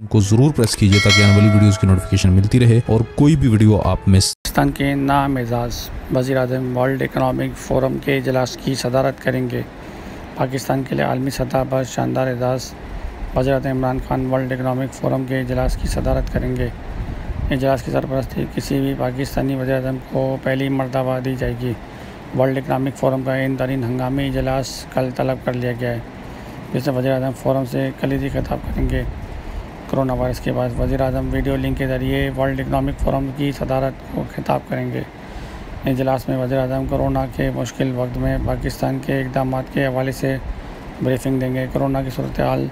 को ज़रूर प्रेस कीजिए ताकि आने वाली वीडियोस की नोटिफिकेशन मिलती रहे और कोई भी वीडियो आप मिस पाकिस्तान के नाम एजाज वजी अजम वर्ल्ड इकनॉमिक फ़ोरम के इजलास की सदारत करेंगे। पाकिस्तान के लिए आलमी सतह पर शानदार एजाज़ वजी अजम Imran Khan world economic forum के इजलास की सदारत करेंगे। इजलास की सरपरस्ती किसी भी पाकिस्तानी वजी अजम को पहली मरतबा दी जाएगी। वर्ल्ड इकनॉमिक फ़ोरम का इन तरीन हंगामी इजलास कल तलब कर लिया गया है जिससे वजी अजम फ़ोरम से कलीदी खिताब करेंगे। कोरोना वायरस के बाद वज़ी अजम वीडियो लिंक के ज़रिए वर्ल्ड इकनॉमिक फ़ोरम की सदारत को खिताब करेंगे। इजलास में वज़ी अजम कोरोना के मुश्किल वक्त में पाकिस्तान के इकदाम के हवाले से ब्रीफिंग देंगे। कोरोना की सूरत हाल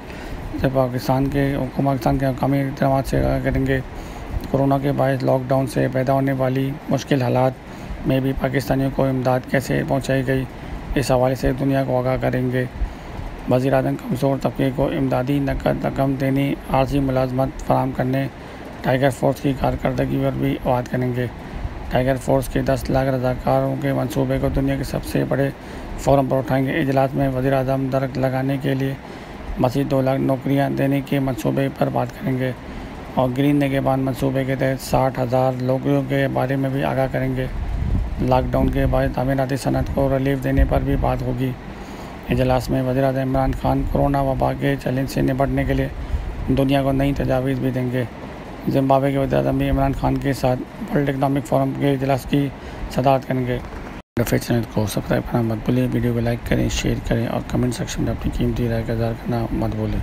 से पाकिस्तान के पाकिस्तान के हकामी इकदाम से करेंगे, कोरोना के बायस लॉकडाउन से पैदा होने वाली मुश्किल हालात में भी पाकिस्तानियों को इमदाद कैसे पहुँचाई गई, इस हवाले से दुनिया को आगाह करेंगे। वज़ी अजम कमज़ोर तबके को इमदादी नकद रकम देने, आर्जी मुलाजमत फराम करने, टाइगर फोर्स की कारकर्दगी पर भी बात करेंगे। टाइगर फोर्स के दस लाख रजाकारों के मनसूबे को दुनिया के सबसे बड़े फोरम पर उठाएँगे। इजलास में वज़ी अजम दरख्त लगाने के लिए मजीद दो लाख नौकरियाँ देने के मनसूबे पर बात करेंगे और ग्रीन नेगेबान मनसूबे के तहत साठ हज़ार नौकरियों के बारे में भी आगाह करेंगे। लॉकडाउन के बाद तमीराती सनत को रिलीफ देने पर भी बात होगी। इजलास में वजी अजम इमरान खान कोरोना वबा के चैलेंज से निपटने के लिए दुनिया को नई तजावीज़ भी देंगे। जिम्बाब्वे के वजी अजम इमरान खान के साथ वर्ल्ड इकनॉमिक फोरम के इजलास की सदारत करेंगे। चैनल को सब्सक्राइब करना मत भूलें वीडियो को लाइक करें, शेयर करें और कमेंट सेक्शन में अपनी कीमती राय का इजहार करना मत भूलें